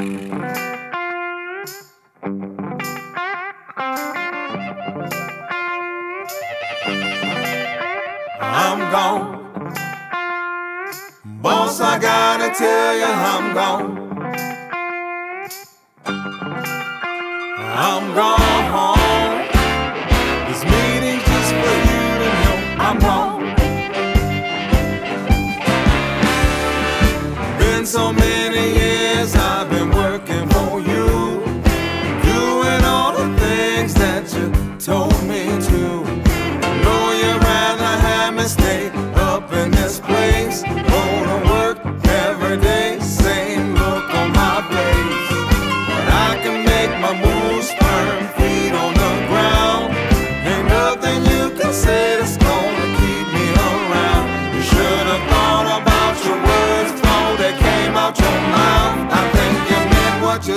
I'm gone. Boss, I gotta tell you, I'm gone. I'm gone.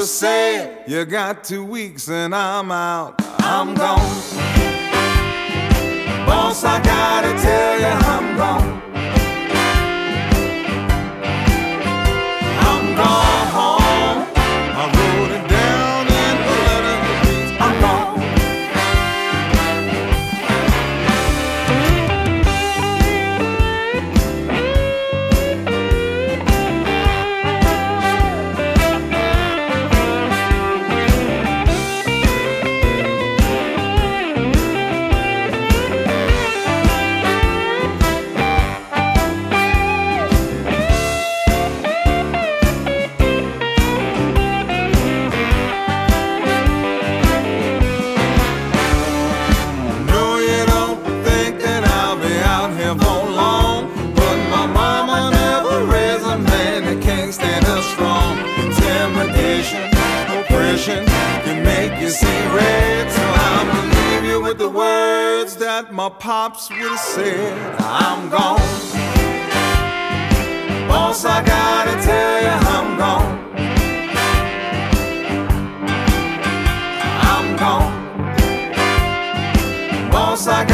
You. You got two weeks and I'm out. I'm gone. Boss, I gotta tell you, I'm gone. That my pops would have said. I'm gone. Boss, I gotta tell you, I'm gone. I'm gone. Boss, I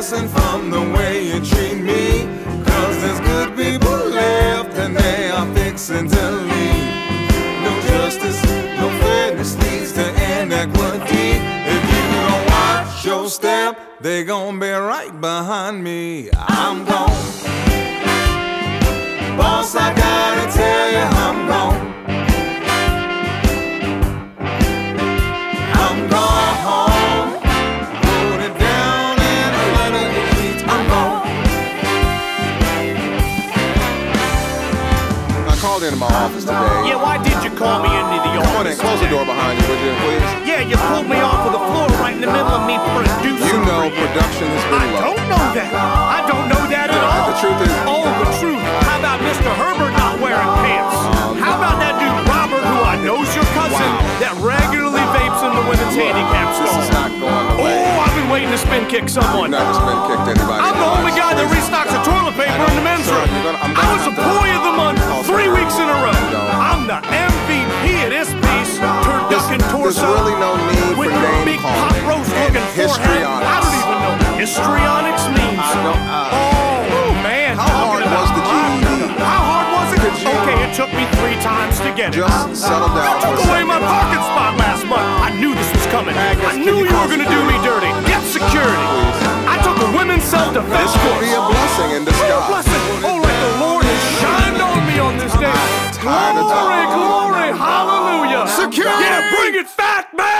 lesson from the way you treat me. Cause there's good people left and they are fixing to leave. No justice, no fairness leads to inequity. If you don't watch your step, they gon' be right behind me. I'm gone. Into my office today. Yeah, why did you call me into the Come on in, office? close the door behind you, would you, please? Yeah, you pulled me off of the floor right in the middle of me producing. You know production has I been low. don't know that. I don't know that at all. The truth is- Oh, the truth. How about Mr. Herbert not wearing pants? Um, How about that dude Robert, who I know's your cousin, Wow. that regularly vapes in the women's handicap This is not going away. Oh, I've been waiting to spin kick someone. I've Never spin kicked anybody. I'm the only guy that Please. just settle down. I took away my parking spot last month. I knew this was coming. Agus, I knew you, you were going to do me dirty. Get security. I took a women's self-defense course. This could be a blessing in disguise. Oh, blessing. Oh, like the Lord has shined on me on this day. Glory, glory, hallelujah. Security. Yeah, bring it, back, man.